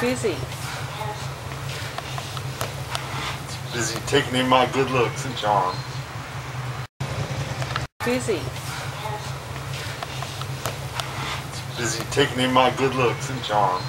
busy, Busy taking in my good looks and charm. busy, Busy taking in my good looks and charm.